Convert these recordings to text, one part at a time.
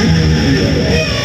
Música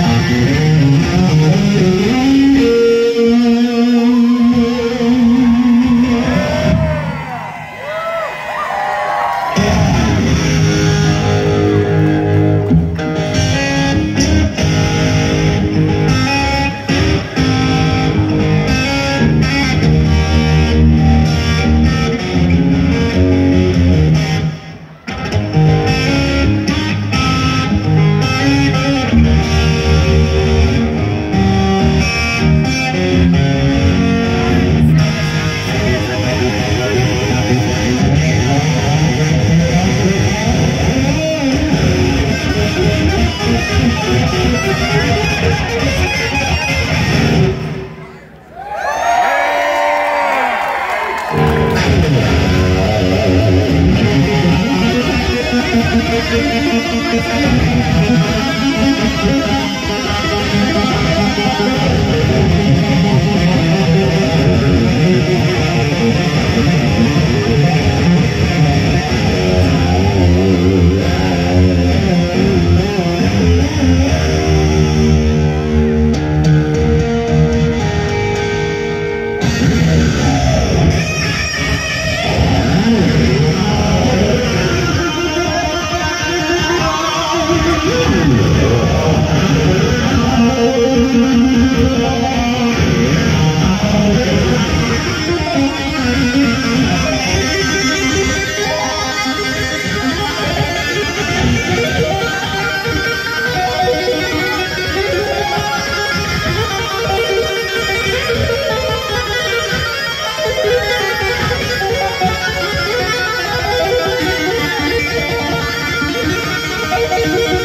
Thank. Oh Música